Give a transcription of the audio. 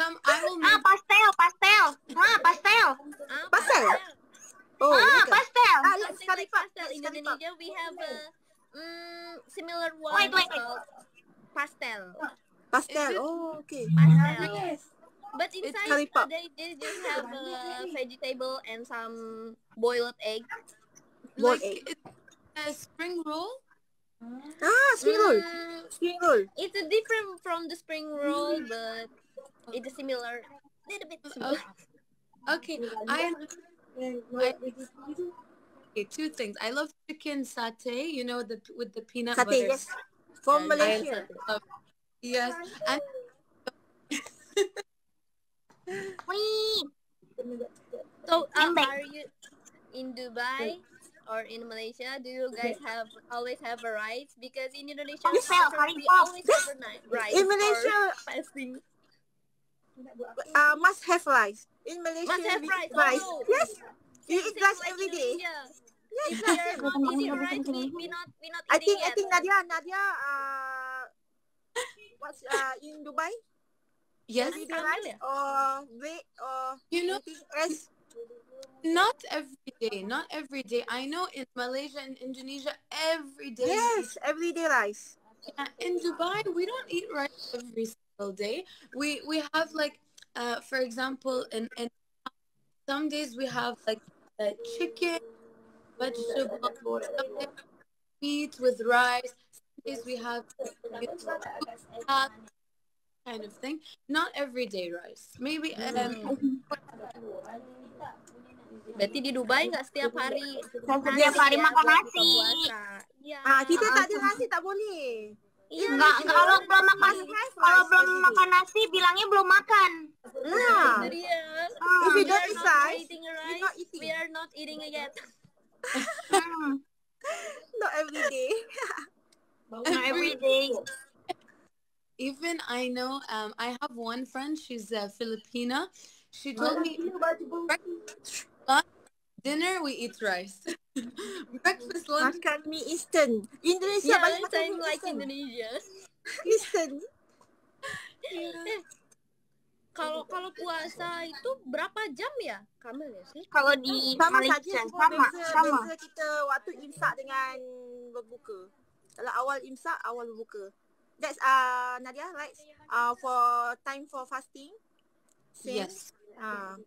Come, I will Ah, pastel, pastel. Ah, pastel. Ah, Pastel? Oh, Ah, pastel. Ah, let's like puff. pastel. In. Indonesia, we have a mm, similar one Wait, wait, wait. called pastel. Pastel. Oh, okay. Pastel. Yes. But It's inside, they, they just have a vegetable and some boiled egg. Boiled Like egg. it's a spring roll. Ah, spring roll. Mm, Spring roll. it's a different from the spring roll, but it's a similar, little bit similar. Okay, I. I okay, two things. I love chicken satay. You know the with the peanut Satay, butter. yes. From Malaysia. Uh, yes, and So, Imbang. are you in Dubai or in Malaysia? Do you guys have always have a rice? Because in Indonesia, we always have a rice. In Malaysia, fasting. Uh, must have rice. In Malaysia, Must have rice. rice. Oh, Yes, you eat rice every day. Indonesia. Yes, yes, we are yes. not eating rice, we we not we not I eating think I think Nadia Nadia uh what's uh in Dubai yes, everyday rice familiar. or bread or you know, anything else. not every day. Not every day. I know in Malaysia and Indonesia, every day. Yes, everyday rice. Yeah, in Dubai, we don't eat rice every single day. We we have like, uh, for example, in, in some days we have like uh, chicken, vegetable, meat with rice. Some days we have you know, kind of thing. Not every day rice. Maybe um, Berarti di Dubai nggak setiap hari Setiap hari ya, makan nasi. buka Ah, kita tak ada nasi tak boleh. Iya, Enggak, enggak kalau belum makan kalau belum makan nasi bilangnya belum makan. Nah, Itu dia. Hmm. If you We don't eating you're rice. not eating. We are not eating yet. Hmm. Not every day. Not every day. even I know um, I have one friend. She's a Filipina. She told me dinner we eat rice. Makan mie instant. Indonesia Yeah, banyak makan mie like instant. Indonesia. Instant. Eh, Kalau kalau puasa itu berapa jam ya? Kamel ya sih? Kalau di Sama Malaysia saja sama beza, sama. beza kita waktu imsak dengan berbuka. Kalau awal imsak, awal berbuka. That's uh Nadia right? Uh for time for fasting. Same. Yes. Uh,